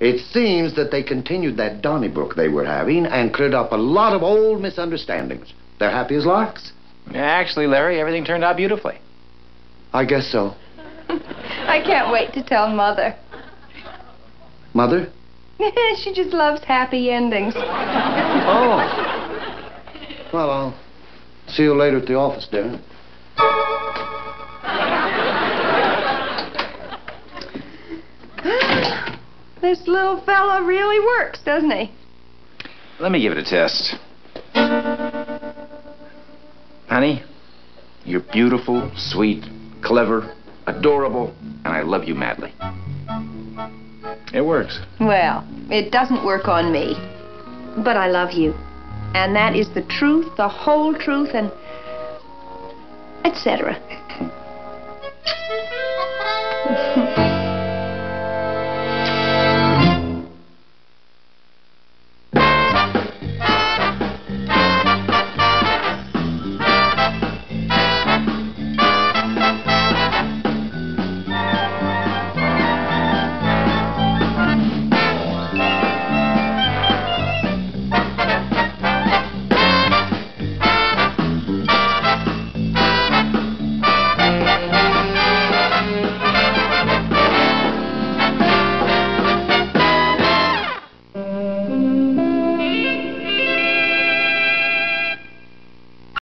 It seems that they continued that Donnybrook they were having and cleared up a lot of old misunderstandings. They're happy as larks. Actually, Larry, everything turned out beautifully. I guess so. I can't wait to tell Mother. Mother? she just loves happy endings. Oh. Well, I'll see you later at the office, Darrin. This little fella really works, doesn't he? Let me give it a test. Honey, you're beautiful, sweet, clever, adorable, and I love you madly. It works. Well, it doesn't work on me. But I love you. And that is the truth, the whole truth, and etc.